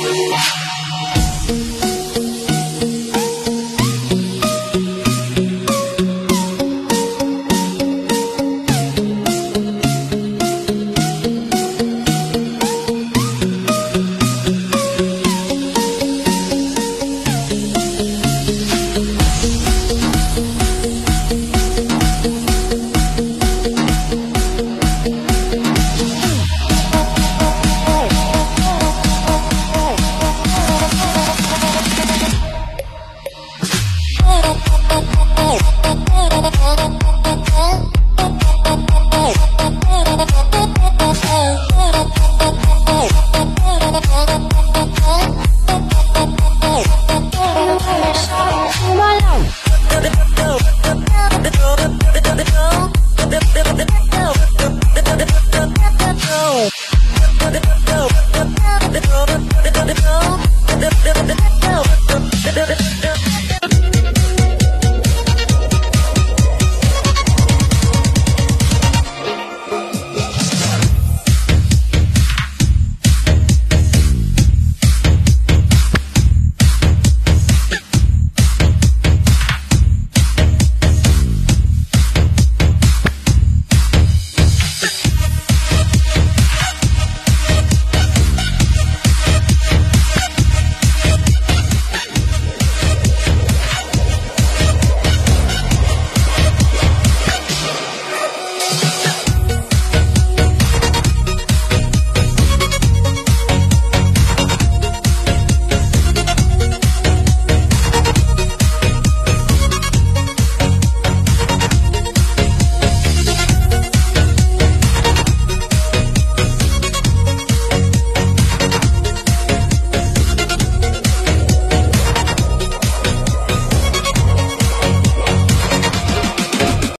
Gracias.